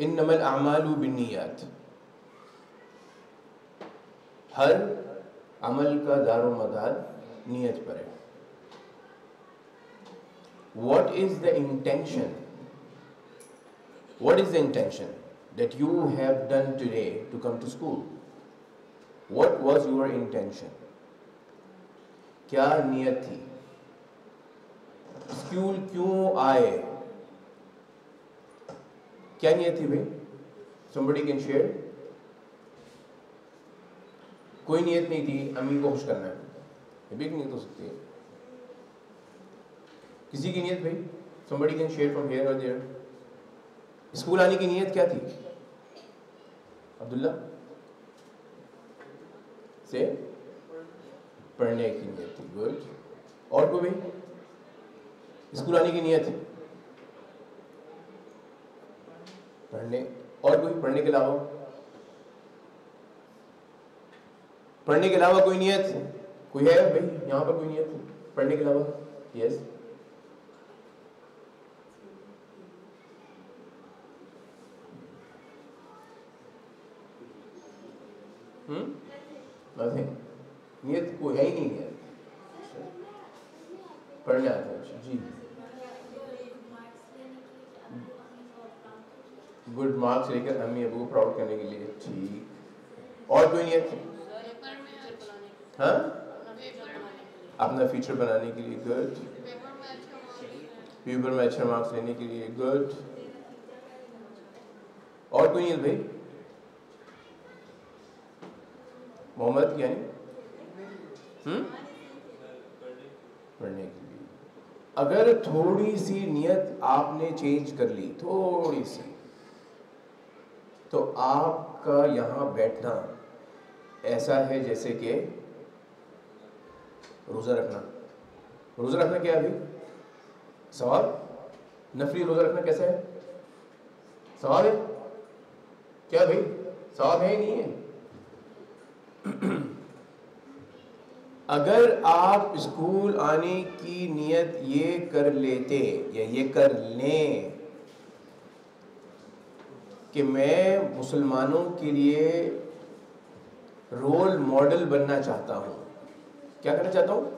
इन नमल अमालू बिन्नियात हर अमल का दारो मदार नीयत पर है what is the intention what is the intention that you have done today to come to school what was your intention क्या नियत थी स्कूल क्यों आए क्या नियत थी भाई? Somebody can share. कोई नियत नहीं थी अम्मी को खुश करना है। एक नियत हो सकती है। किसी की नियत भाई? Somebody can share from here or there. School आने की नियत क्या थी? अब्दुल्ला? से? पढ़ने की नियत थी। गुड और कोई भाई? स्कूल आने की नियत पढ़ने, और कोई पढ़ने के अलावा? पढ़ने के अलावा कोई नियत? कोई है भाई? यहाँ पर कोई नियत? पढ़ने के अलावा? यस नथिंग नियत कोई है ही नहीं नियत पढ़ने आता है जी। गुड मार्क्स लेकर अम्मी अबू को प्राउड करने के लिए। ठीक। और कोई नियत हाँ? अपना फ्यूचर बनाने के लिए गुड पेपर में अच्छे मार्क्स लेने के लिए गुड और कोई नियत भाई? मोहम्मद यानी? हम्म? पढ़ने के लिए। अगर थोड़ी सी नियत आपने चेंज कर ली, थोड़ी सी। तो आपका यहाँ बैठना ऐसा है जैसे कि रोज़ा रखना। रोज़ा रखना क्या अभी? सवाल? नफरी रोज़ा रखना कैसा है? सवाल है? क्या भाई? सवाल ही नहीं है। अगर आप स्कूल आने की नियत ये कर लेते या ये कर लें कि मैं मुसलमानों के लिए रोल मॉडल बनना चाहता हूँ। क्या करना चाहता हूँ?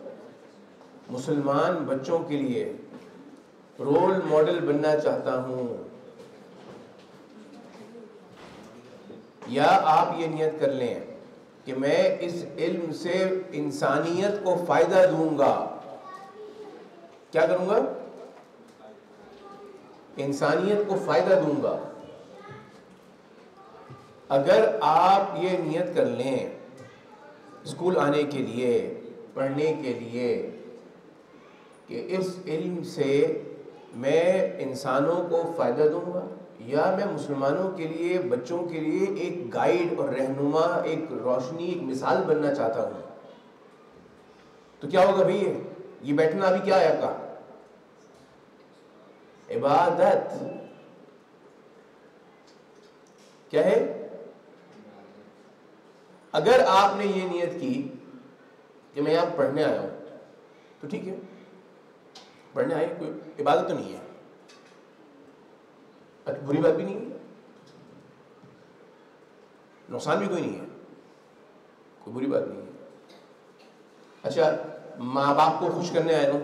मुसलमान बच्चों के लिए रोल मॉडल बनना चाहता हूँ। या आप ये नियत कर लें कि मैं इस इल्म से इंसानियत को फ़ायदा दूँगा। क्या करूँगा? इंसानियत को फ़ायदा दूँगा। अगर आप ये नियत कर लें, स्कूल आने के लिए, पढ़ने के लिए, कि इस इल्म से मैं इंसानों को फ़ायदा दूँगा, या मैं मुसलमानों के लिए, बच्चों के लिए एक गाइड और रहनुमा, एक रोशनी, एक मिसाल बनना चाहता हूँ तो क्या होगा भैया? ये बैठना अभी क्या आया का इबादत। क्या है? अगर आपने ये नियत की कि मैं यहाँ पढ़ने आया हूँ तो ठीक है। पढ़ने आए, कोई इबादत तो नहीं है। बुरी बात भी नहीं है। नुकसान भी कोई नहीं है। कोई बुरी बात नहीं है। अच्छा माँ बाप को खुश करने आए हो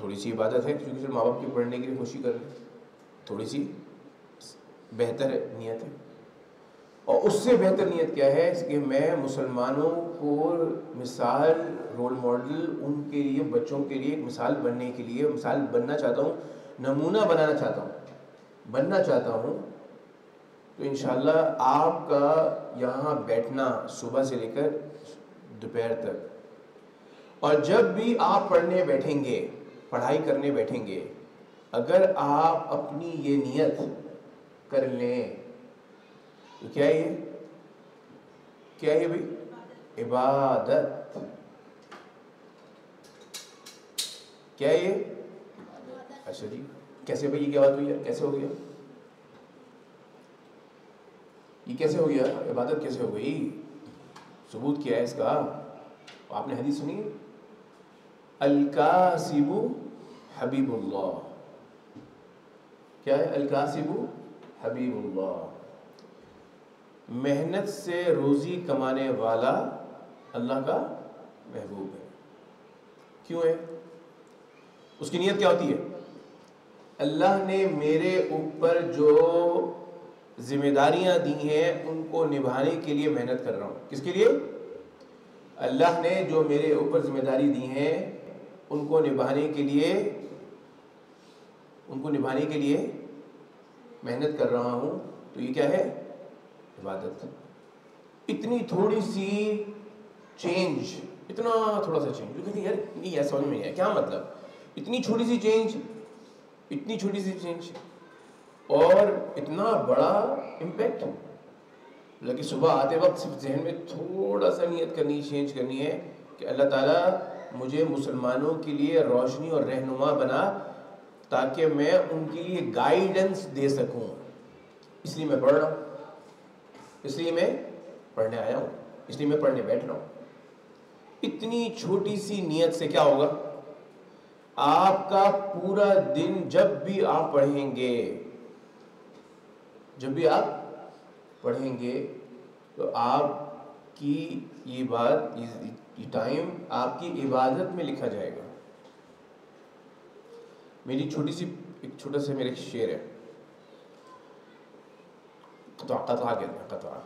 थोड़ी सी इबादत है, क्योंकि माँ बाप की पढ़ने के लिए खुशी कर रहे थोड़ी सी बेहतर नियत है। और उससे बेहतर नीयत क्या है? कि मैं मुसलमानों को मिसाल रोल मॉडल उनके लिए, बच्चों के लिए एक मिसाल बनने के लिए, मिसाल बनना चाहता हूँ, नमूना बनाना चाहता हूँ। बनना चाहता हूँ तो इन आपका यहाँ बैठना सुबह से लेकर दोपहर तक। और जब भी आप पढ़ने बैठेंगे, पढ़ाई करने बैठेंगे, अगर आप अपनी ये नियत कर लें तो क्या है ये? क्या है भाई? इबादत। क्या है ये? अच्छा जी, कैसे भाई ये क्या बात हुई है कैसे हो गया? ये कैसे हो गया? इबादत कैसे हो गई? सबूत क्या है इसका? आपने हदीस सुनी अलकासिबु हबीबुल्लाह। क्या है? अलकासिबु हबीबुल्लाह। मेहनत से रोज़ी कमाने वाला अल्लाह का महबूब है। क्यों है? उसकी नीयत क्या होती है? अल्लाह ने मेरे ऊपर जो जिम्मेदारियाँ दी हैं, उनको निभाने के लिए मेहनत कर रहा हूँ। किसके लिए? अल्लाह ने जो मेरे ऊपर ज़िम्मेदारी दी हैं, उनको निभाने के लिए, उनको निभाने के लिए मेहनत कर रहा हूँ। तो ये क्या है? इबादत। इतनी थोड़ी सी चेंज इतना थोड़ा सा चेंज जो कहते यार नहीं ऐसा समझ में नहीं क्या मतलब? इतनी छोटी सी चेंज इतनी छोटी सी चेंज और इतना बड़ा इम्पैक्ट लगे सुबह आते वक्त सिर्फ़ जहन में थोड़ा सा नियत करनी चेंज करनी है कि अल्लाह ताला मुझे मुसलमानों के लिए रोशनी और रहनुमा बना ताकि मैं उनके लिए गाइडेंस दे सकूँ। इसलिए मैं पढ़ रहा हूँ। इसलिए मैं पढ़ने आया हूँ, इसलिए मैं पढ़ने बैठ रहा हूँ। इतनी छोटी सी नीयत से क्या होगा? आपका पूरा दिन जब भी आप पढ़ेंगे, जब भी आप पढ़ेंगे तो आपकी ये बात, ये टाइम आपकी इबादत में लिखा जाएगा। मेरी छोटी सी, एक छोटा सा मेरे शेर है। तो कतवा कहते हैं कतवा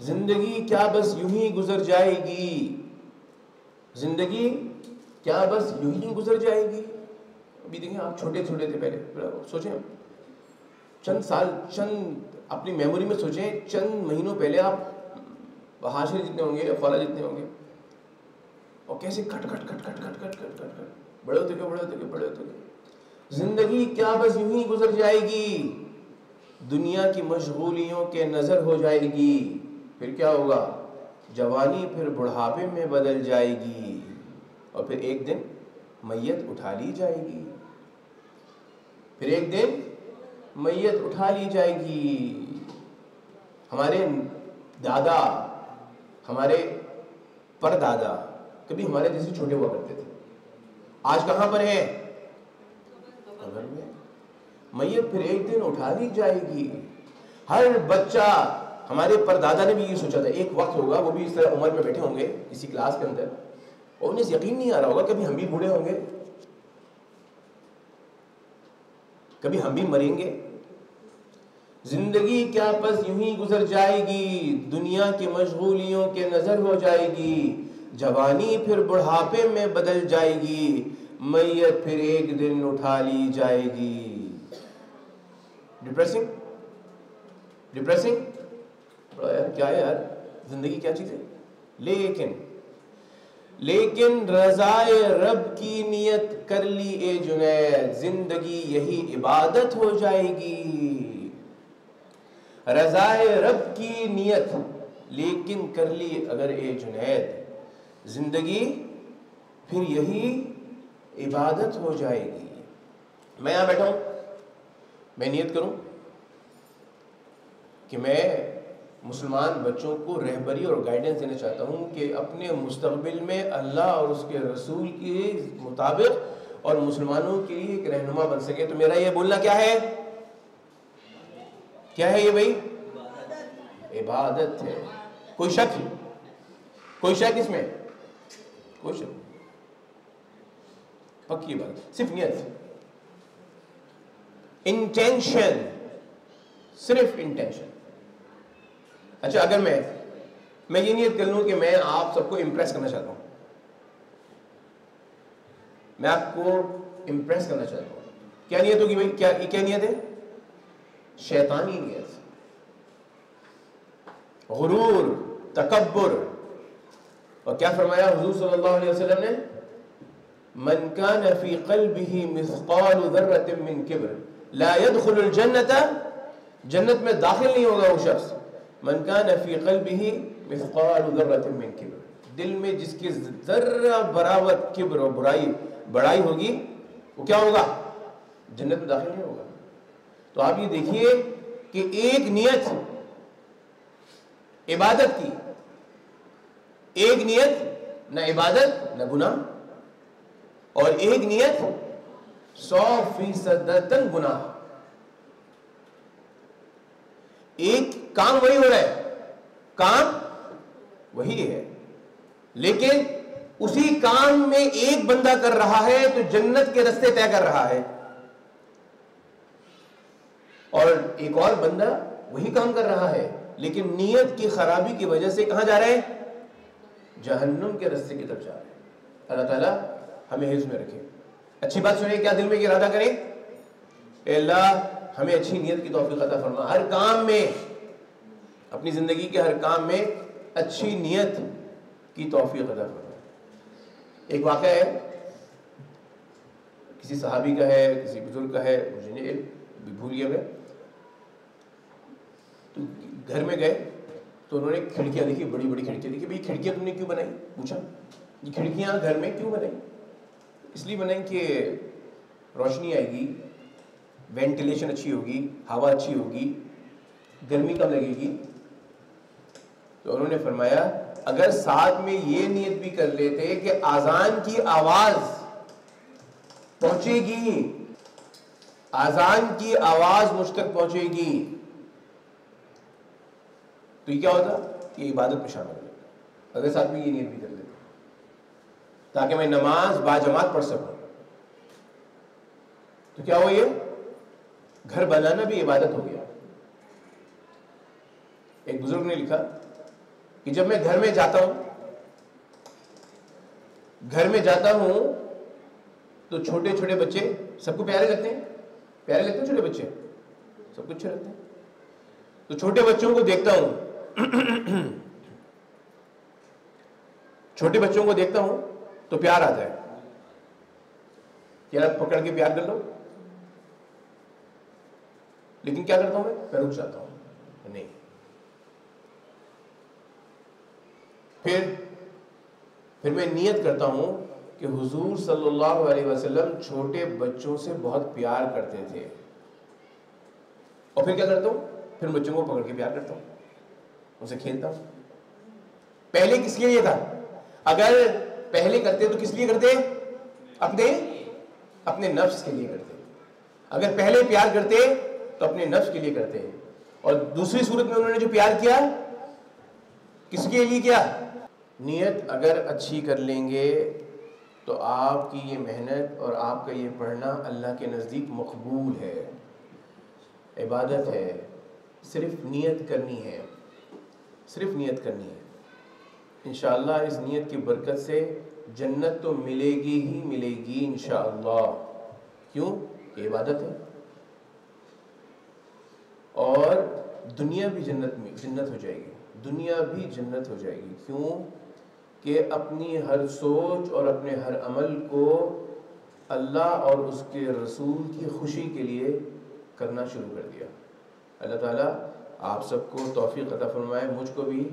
ज़िंदगी क्या बस यूँ ही गुजर जाएगी? ज़िंदगी क्या बस यूँ ही गुजर जाएगी? अभी देखें आप छोटे छोटे थे पहले सोचें। चंद साल, चंद, अपनी मेमोरी में सोचें, चंद महीनों पहले आप हाशिर जितने होंगे या फला जितने होंगे, और कैसे खट खट खट खट खट खट खट खट खट बड़े होते बड़े होते बड़े होते ज़िंदगी क्या बस यूँ ही गुजर जाएगी? दुनिया की मशगूलियों के नज़र हो जाएगी। फिर क्या होगा? जवानी फिर बुढ़ापे में बदल जाएगी। और फिर एक दिन मैयत उठा ली जाएगी। फिर एक दिन मैयत उठा ली जाएगी। हमारे दादा, हमारे परदादा कभी हमारे जैसे छोटे हुआ करते थे। आज कहाँ पर है? कब्र में। मैयत फिर एक दिन उठा ली जाएगी। हर बच्चा, हमारे परदादा ने भी ये सोचा था, एक वक्त होगा, वो भी इस तरह उम्र में बैठे होंगे किसी क्लास के अंदर। और उन्हें यकीन नहीं आ रहा होगा, कभी हम भी बूढ़े होंगे। कभी हम भी मरेंगे। ज़िंदगी क्या बस यूँ ही गुजर जाएगी, दुनिया की मशगूलियों के नज़र हो जाएगी, जवानी फिर बुढ़ापे में बदल जाएगी, मैयत फिर एक दिन उठा ली जाएगी। डिप्रेसिंग डिप्रेसिंग बड़ा यार, क्या है यार? ज़िंदगी क्या चीज़ है? लेकिन लेकिन रजाए रब की नियत कर ली ए जुनैद, ज़िंदगी यही इबादत हो जाएगी। रजाए रब की नियत लेकिन कर ली अगर ए जुनैद, ज़िंदगी फिर यही इबादत हो जाएगी। मैं यहाँ बैठा हूँ। मैं नियत करूँ? कि मैं मुसलमान बच्चों को रहबरी और गाइडेंस देना चाहता हूँ कि अपने मुस्तबिल में अल्लाह और उसके रसूल के मुताबिक और मुसलमानों के लिए एक रहनुमा बन सके। तो मेरा ये बोलना क्या है? क्या है ये भाई? इबादत है। कोई शक? कोई शक इसमें? कोई शक। पक्की बात। सिर्फ़ नियत। इंटेंशन सिर्फ़ इंटेंशन अच्छा अगर मैं मैं ये नियत कर लूँ कि मैं आप सबको इंप्रेस करना चाहता हूँ। मैं आपको इंप्रेस करना चाहता हूँ। क्या नियत होगी भाई? क्या क्या नियत है? शैतानी नियत। गुरूर तकबर और क्या फरमाया हुजूर सल्लल्लाहु अलैहि वसल्लम ने? मन कान फ़ी क़ल्बिही मिस्क़ाल ज़र्रतिन मिन किब्र। ला यदखुलुल जन्नत में दाखिल नहीं होगा वो शख्स मन कान फ़ी ज़र्रतिन किब्र दिल में जिसके जर्रा बराबर किब्र और बुराई बड़ाई होगी वो क्या होगा जन्नत में दाखिल नहीं होगा तो आप ये देखिए कि एक नियत इबादत की एक नियत न इबादत न गुना और एक नियत सौ फ़ीसद गुना एक काम वही हो रहा है। काम वही है। लेकिन उसी काम में एक बंदा कर रहा है तो जन्नत के रास्ते तय कर रहा है। और एक और बंदा वही काम कर रहा है, लेकिन नीयत की खराबी की वजह से कहाँ जा रहे हैं? जहन्नुम के रास्ते की तरफ़ जा रहे हैं। अल्लाह ताला हमें हिज में रखे। अच्छी बात सुनिए, क्या दिल में इरादा करें? अल्लाह, हमें अच्छी नीयत की तोफ़ी अता फरमा। हर काम में, अपनी ज़िंदगी के हर काम में अच्छी नीयत की तोफ़ी अता फरमा। एक वाक़ है, किसी सहाबी का है, किसी बुज़ुर्ग का है, मुझे नहीं भूल गया मैं। तो घर में गए तो उन्होंने खिड़कियाँ देखी बड़ी बड़ी खिड़कियाँ देखी, भाई, खिड़कियाँ तुमने क्यों बनाई? पूछा, ये खिड़कियाँ घर में क्यों बनाई? इसलिए बनाई कि रोशनी आएगी वेंटिलेशन अच्छी होगी, हवा अच्छी होगी, गर्मी कम लगेगी। तो उन्होंने फरमाया, अगर साथ में ये नियत भी कर लेते कि आजान की आवाज़ पहुंचेगी, आजान की आवाज़ मुझ तक पहुंचेगी तो ये क्या होता? ये इबादत में शामिल हो अगर साथ में ये नियत भी कर लेते। ताकि मैं नमाज़ बाजमात पढ़ सकूँ। तो क्या हो ये? घर बनाना भी इबादत हो गया। एक बुज़ुर्ग ने लिखा कि जब मैं घर में जाता हूँ, घर में जाता हूँ तो छोटे छोटे बच्चे सबको प्यारे लगते हैं? प्यारे लगते हैं छोटे बच्चे? सबको अच्छे लगते हैं। तो छोटे बच्चों को देखता हूँ, छोटे बच्चों को देखता हूँ तो प्यार आ जाए। क्या पकड़ के प्यार कर लो। लेकिन क्या करता हूँ मैं? मैं रुक जाता हूँ। नहीं। फिर फिर मैं नियत करता हूँ कि हुजूर सल्लल्लाहु अलैहि वसल्लम छोटे बच्चों से बहुत प्यार करते थे। और फिर क्या करता हूँ? फिर बच्चों को पकड़ के प्यार करता हूँ। उनसे खेलता हूँ। पहले किसके लिए था? अगर पहले करते तो किस लिए करते अपने अपने नफ्स के लिए करते अगर पहले प्यार करते तो अपने नफ्स के लिए करते और दूसरी सूरत में उन्होंने जो प्यार किया, किसके लिए किया? नीयत अगर अच्छी कर लेंगे तो आपकी ये मेहनत और आपका ये पढ़ना अल्लाह के नज़दीक मकबूल है। इबादत है। सिर्फ़ नीयत करनी है। सिर्फ़ नियत करनी है। इन इस नीयत की बरकत से जन्नत तो मिलेगी ही मिलेगी इन क्यों? ये इबादत है। और दुनिया भी जन्नत में, जन्नत हो जाएगी। दुनिया भी जन्नत हो जाएगी। क्यों? कि अपनी हर सोच और अपने हर अमल को अल्लाह और उसके रसूल की खुशी के लिए करना शुरू कर दिया। अल्लाह ताला आप सबको तोफ़ी अता फरमाए, मुझको भी।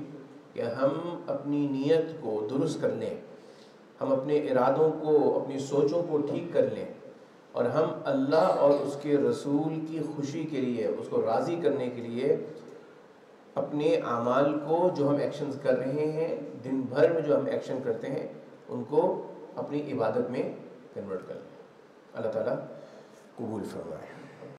कि हम अपनी नीयत को दुरुस्त कर लें, हम अपने इरादों को, अपनी सोचों को ठीक कर लें और हम अल्लाह और उसके रसूल की खुशी के लिए, उसको राज़ी करने के लिए अपने अमाल को जो हम एक्शंस कर रहे हैं, दिन भर में जो हम एक्शन करते हैं, उनको अपनी इबादत में कन्वर्ट कर लें। अल्लाह ताला कबूल फरमाए।